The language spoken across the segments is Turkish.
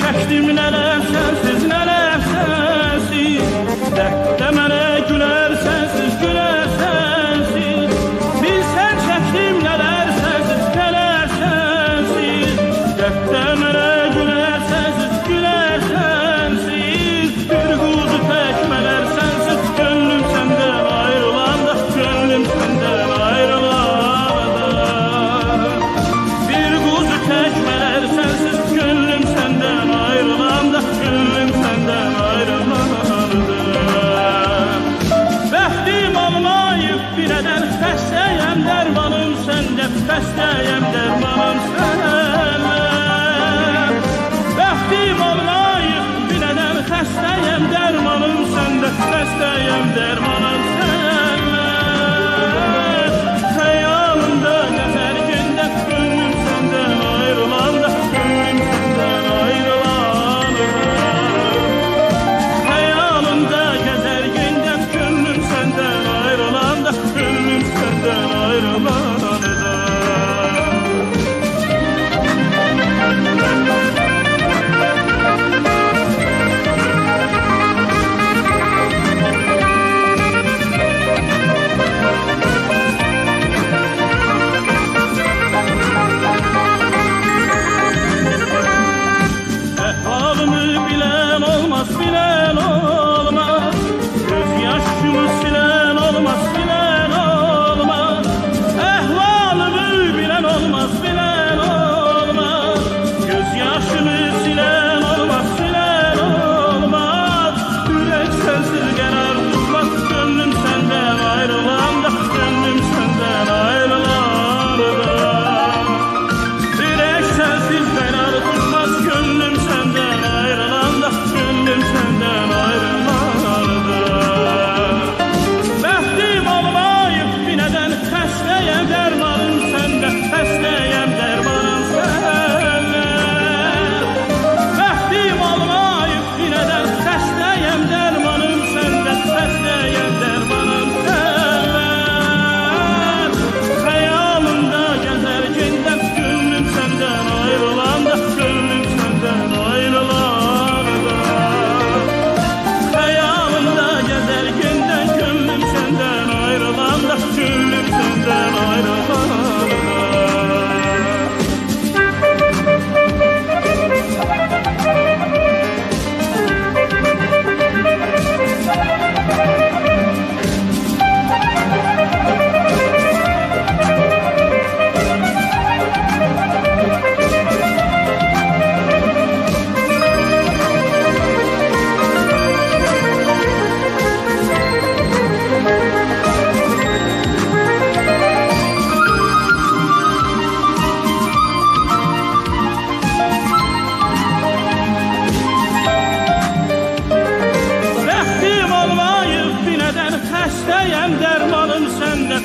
çəkdim nələr sənsiz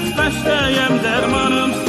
Səndə, bəstəyəm